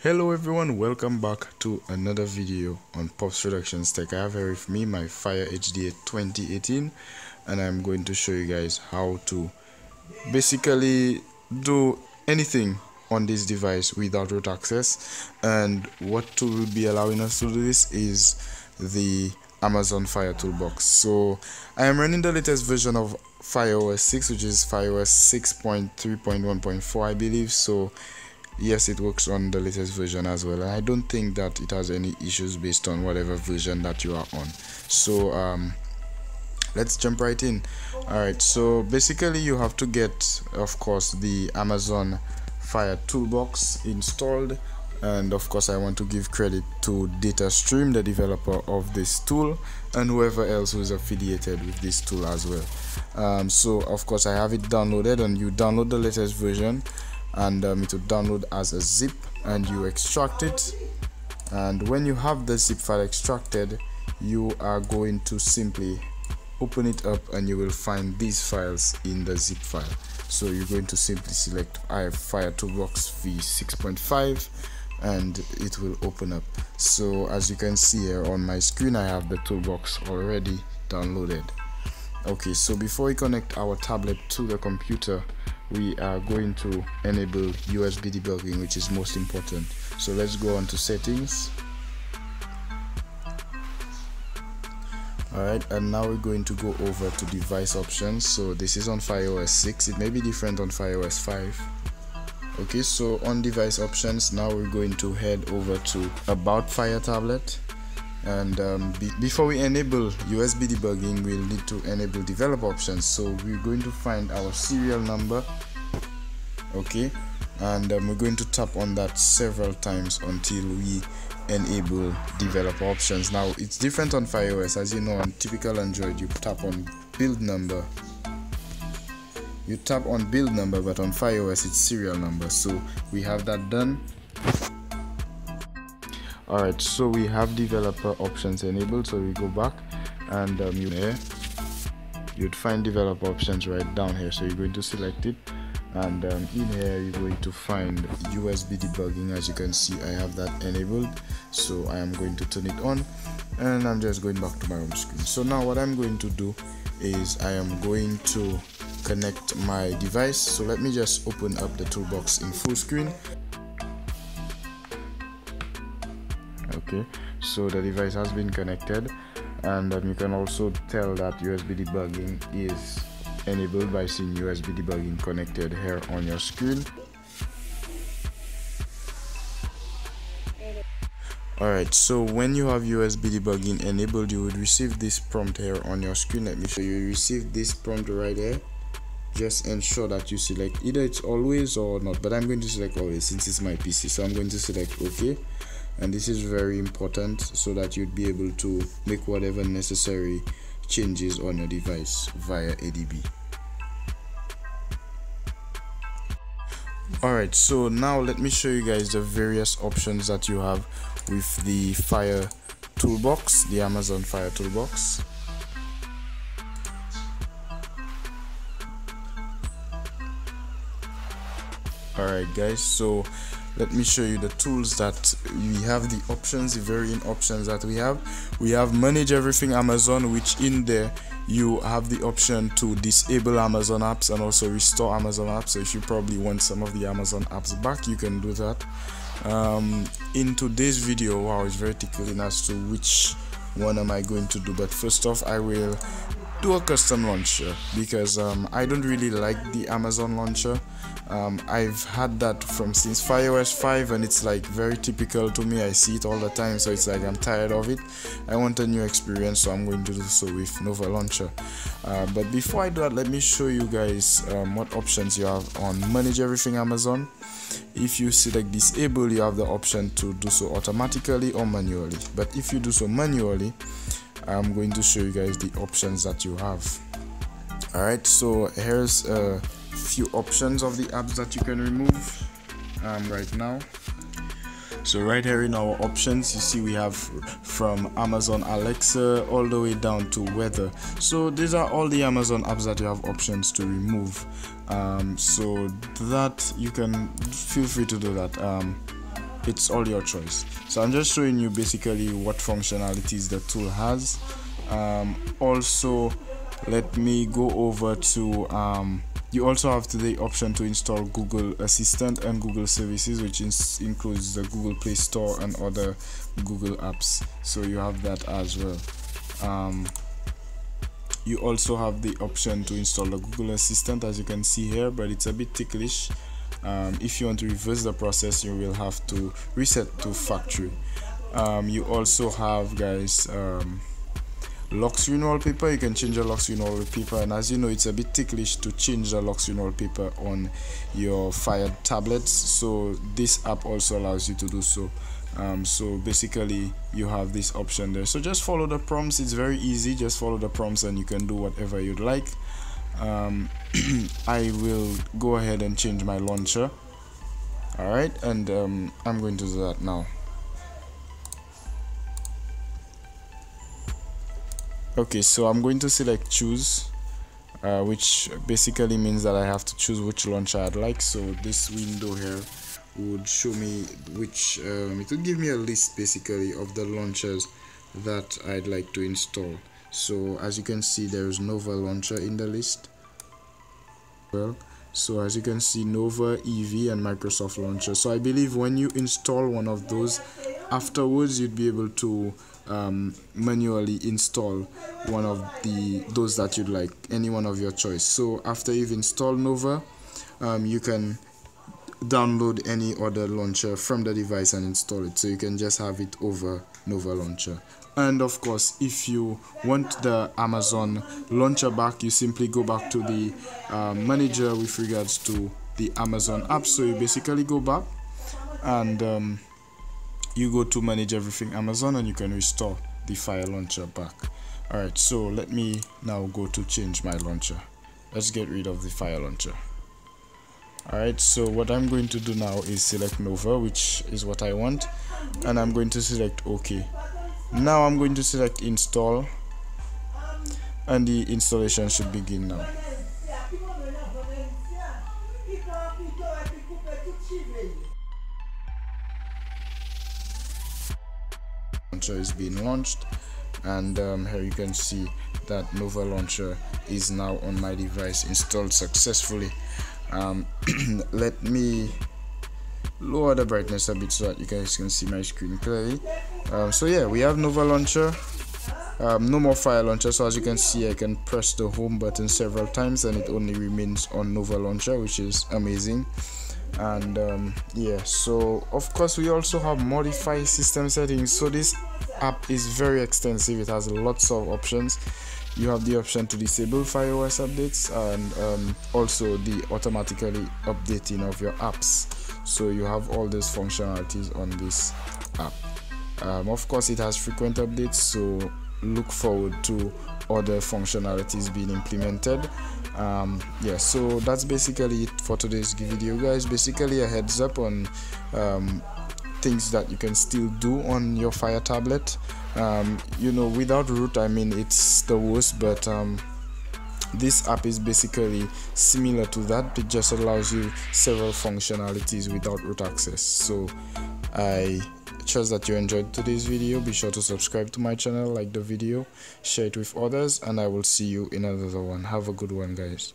Hello everyone, welcome back to another video on Pops Productions Tech. I have here with me my Fire HD 2018 and I'm going to show you guys how to basically do anything on this device without root access and what tool will be allowing us to do this is the Amazon Fire Toolbox. So I am running the latest version of Fire OS 6 which is Fire OS 6.3.1.4 I believe so yes it works on the latest version as well. And i don't think that it has any issues based on whatever version that you are on. So um, let's jump right in. All right so basically you have to get of course the amazon fire toolbox installed. And of course i want to give credit to datastream the developer of this tool and whoever else who is affiliated with this tool as well. Um, so of course i have it downloaded and you download the latest version and um, it will download as a zip and you extract it. And when you have the zip file extracted you are going to simply open it up and you will find these files in the zip file. So you're going to simply select I Fire Toolbox v6.5 and it will open up. So as you can see here on my screen I have the toolbox already downloaded. Okay so before we connect our tablet to the computer we are going to enable USB debugging which is most important. So let's go on to settings. Alright and now we're going to go over to device options. So this is on FireOS 6 it may be different on FireOS 5 okay so on device options now we're going to head over to about Fire tablet and um, be before we enable USB debugging we'll need to enable develop options. So we're going to find our serial number okay? And um, we're going to tap on that several times until we enable developer options. Now it's different on FireOS as you know on typical Android you tap on build number. You tap on build number but on FireOS it's serial number. So we have that done alright so we have developer options enabled so we go back and um, you there you'd find developer options right down here so you're going to select it. And um, in here you're going to find USB debugging. As you can see I have that enabled so I am going to turn it on and I'm just going back to my home screen. So now what I'm going to do is I am going to connect my device. So let me just open up the toolbox in full screen okay so the device has been connected and um, you can also tell that USB debugging is enabled by seeing USB debugging connected here on your screen Alright, so when you have USB debugging enabled, you would receive this prompt here on your screen. Let me show you. You receive this prompt right here. Just ensure that you select either it's always or not, but I'm going to select always since it's my PC. So I'm going to select OK and this is very important so that you'd be able to make whatever necessary changes on your device via ADB. Alright, so now let me show you guys the various options that you have with the Fire Toolbox, the Amazon Fire Toolbox. Alright guys, so let me show you the tools that we have the options the varying options that we have. We have manage everything amazon which in there you have the option to disable amazon apps and also restore amazon apps. So if you probably want some of the amazon apps back you can do that. Um, in today's video wow it's very tickling as to which one am i going to do. But first off i will do a custom launcher because um, I don't really like the Amazon launcher. Um, I've had that from since FireOS 5 and it's like very typical to me. I see it all the time, so it's like I'm tired of it. I want a new experience, so I'm going to do so with Nova Launcher. Uh, but before I do that, let me show you guys um, what options you have on Manage Everything Amazon. If you select disable, you have the option to do so automatically or manually. But if you do so manually, I'm going to show you guys the options that you have alright so here's a few options of the apps that you can remove um, right now. So right here in our options you see we have from amazon alexa all the way down to weather. So these are all the amazon apps that you have options to remove. Um, so that you can feel free to do that. Um, it's all your choice. So i'm just showing you basically what functionalities the tool has. Um, also let me go over to um, you also have the option to install Google Assistant and Google Services which includes the Google Play Store and other Google apps. So you have that as well. Um, you also have the option to install the Google Assistant as you can see here but it's a bit ticklish. Um, if you want to reverse the process you will have to reset to factory. Um, you also have guys screen wallpaper you can change the screen wallpaper and as you know it's a bit ticklish to change the screen wallpaper on your fired tablets. So this app also allows you to do so. Um, so basically you have this option there. So just follow the prompts. It's very easy. Just follow the prompts and you can do whatever you'd like. Um, I will go ahead and change my launcher. Alright and um, I'm going to do that now okay so I'm going to select choose uh, which basically means that I have to choose which launcher I'd like. So this window here would show me which um, it would give me a list basically of the launchers that I'd like to install. So as you can see there is Nova launcher in the list. Well so as you can see Nova Evie and Microsoft launcher. So I believe when you install one of those afterwards you'd be able to um, manually install one of the those that you'd like any one of your choice. So after you've installed Nova um, you can download any other launcher from the device and install it. So you can just have it over Nova launcher. And of course if you want the Amazon launcher back you simply go back to the uh, manager with regards to the Amazon app. So you basically go back and um, you go to manage everything Amazon and you can restore the fire launcher back. Alright so let me now go to change my launcher. Let's get rid of the fire launcher. Alright so what I'm going to do now is select Nova which is what I want and I'm going to select OK. Now I'm going to select install and the installation should begin now launcher is being launched. And um, here you can see that Nova launcher is now on my device installed successfully. Um, let me lower the brightness a bit so that you guys can see my screen clearly. Um, so yeah we have Nova launcher. Um, no more fire launcher. So as you can see I can press the home button several times and it only remains on Nova launcher which is amazing. And um, yeah so of course we also have modify system settings. So this app is very extensive. It has lots of options. You have the option to disable fireOS updates and um, also the automatically updating of your apps. So you have all these functionalities on this app. Um, of course it has frequent updates so look forward to other functionalities being implemented. Um, yeah so that's basically it for today's video guys. Basically a heads up on um, things that you can still do on your fire tablet. Um, you know without root i mean it's the worst but um, this app is basically similar to that. It just allows you several functionalities without root access. So i trust that you enjoyed today's video. Be sure to subscribe to my channel like the video share it with others and i will see you in another one. Have a good one guys